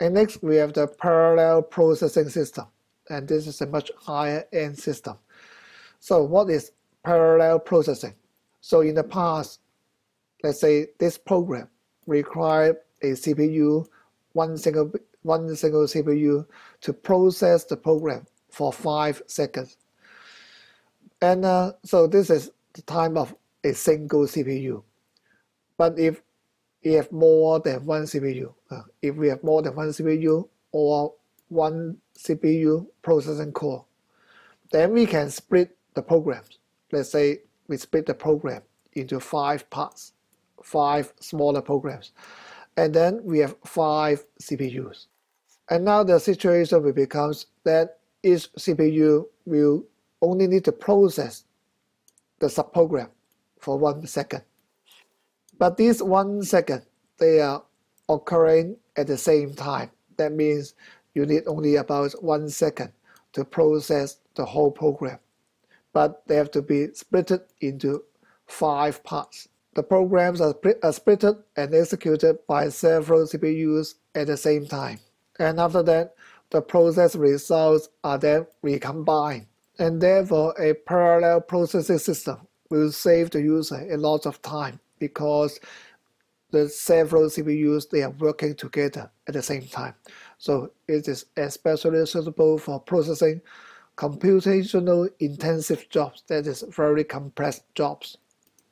And next we have the parallel processing system. And this is a much higher end system. So what is parallel processing? So in the past, let's say this program required a CPU, one single, one single CPU to process the program for five seconds. And uh, so this is the time of a single CPU. But if we have more than one CPU, uh, if we have more than one CPU or one CPU processing core, then we can split the programs. Let's say we split the program into five parts, five smaller programs. And then we have five CPUs. And now the situation will becomes that each CPU will only need to process the subprogram for one second. But these one second, they are occurring at the same time. That means you need only about one second to process the whole program. But they have to be split into five parts. The programs are, are split and executed by several CPUs at the same time. And after that, the process results are then recombined. And therefore, a parallel processing system will save the user a lot of time because the several CPUs they are working together at the same time. So it is especially suitable for processing computational intensive jobs, that is very complex jobs.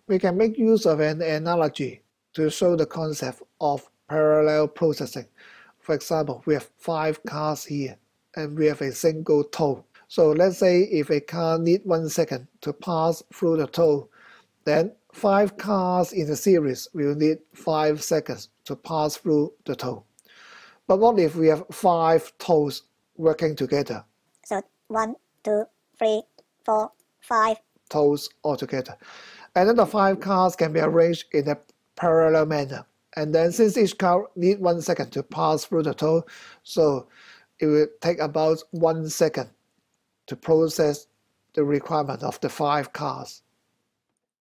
We can make use of an analogy to show the concept of parallel processing. For example, we have five cars here and we have a single toll. So let's say if a car need one second to pass through the toll, then five cars in the series will need five seconds to pass through the toll. But what if we have five tolls working together? So one, two, three, four, five tolls altogether. And then the five cars can be arranged in a parallel manner. And then since each car needs one second to pass through the toll, so it will take about one second to process the requirement of the five cars.